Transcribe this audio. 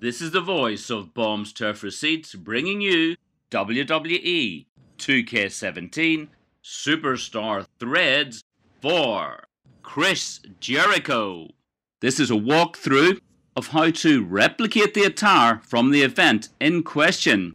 This is the voice of Bombs Turf Receipts bringing you WWE 2K17 Superstar Threads for Chris Jericho. This is a walkthrough of how to replicate the attire from the event in question.